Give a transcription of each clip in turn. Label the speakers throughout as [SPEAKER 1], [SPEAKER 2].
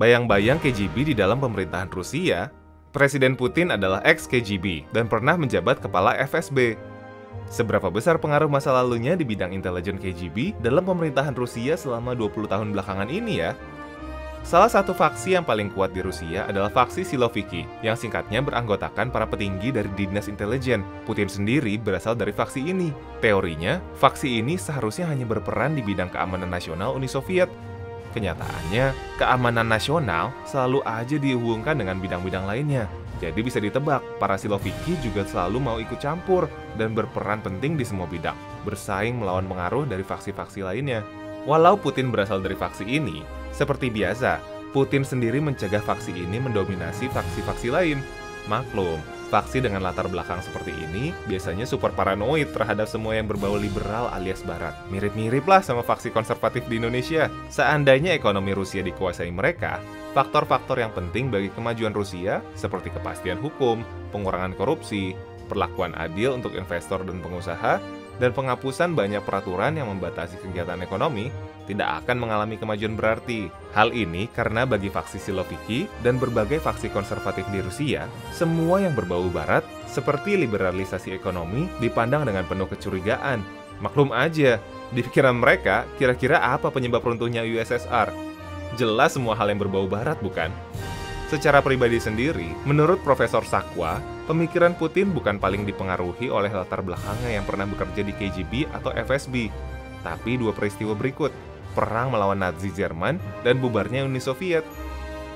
[SPEAKER 1] Bayang-bayang KGB di dalam pemerintahan Rusia, Presiden Putin adalah ex-KGB dan pernah menjabat kepala FSB. Seberapa besar pengaruh masa lalunya di bidang intelijen KGB dalam pemerintahan Rusia selama 20 tahun belakangan ini ya? Salah satu faksi yang paling kuat di Rusia adalah faksi Siloviki, yang singkatnya beranggotakan para petinggi dari dinas intelijen. Putin sendiri berasal dari faksi ini. Teorinya, faksi ini seharusnya hanya berperan di bidang keamanan nasional Uni Soviet, Kenyataannya, keamanan nasional selalu aja dihubungkan dengan bidang-bidang lainnya. Jadi bisa ditebak, para Siloviki juga selalu mau ikut campur dan berperan penting di semua bidang, bersaing melawan pengaruh dari faksi-faksi lainnya. Walau Putin berasal dari faksi ini, seperti biasa, Putin sendiri mencegah faksi ini mendominasi faksi-faksi lain. Maklum, Faksi dengan latar belakang seperti ini biasanya super paranoid terhadap semua yang berbau liberal alias barat. Mirip-mirip lah sama faksi konservatif di Indonesia. Seandainya ekonomi Rusia dikuasai mereka, faktor-faktor yang penting bagi kemajuan Rusia seperti kepastian hukum, pengurangan korupsi, perlakuan adil untuk investor dan pengusaha, dan penghapusan banyak peraturan yang membatasi kegiatan ekonomi tidak akan mengalami kemajuan berarti. Hal ini karena bagi faksi Siloviki dan berbagai faksi konservatif di Rusia, semua yang berbau barat seperti liberalisasi ekonomi dipandang dengan penuh kecurigaan. Maklum aja, di pikiran mereka kira-kira apa penyebab runtuhnya USSR? Jelas semua hal yang berbau barat bukan? Secara pribadi sendiri, menurut Profesor Sakwa, pemikiran Putin bukan paling dipengaruhi oleh latar belakangnya yang pernah bekerja di KGB atau FSB, tapi dua peristiwa berikut, perang melawan Nazi Jerman dan bubarnya Uni Soviet.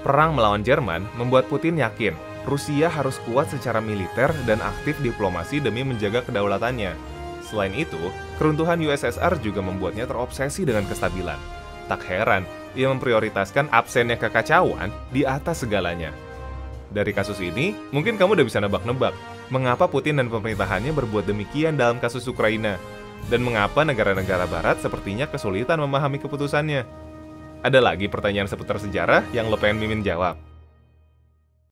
[SPEAKER 1] Perang melawan Jerman membuat Putin yakin Rusia harus kuat secara militer dan aktif diplomasi demi menjaga kedaulatannya. Selain itu, keruntuhan USSR juga membuatnya terobsesi dengan kestabilan. Tak heran ia memprioritaskan absennya kekacauan di atas segalanya. Dari kasus ini, mungkin kamu udah bisa nebak-nebak mengapa Putin dan pemerintahannya berbuat demikian dalam kasus Ukraina, dan mengapa negara-negara barat sepertinya kesulitan memahami keputusannya. Ada lagi pertanyaan seputar sejarah yang lo pengen Mimin jawab?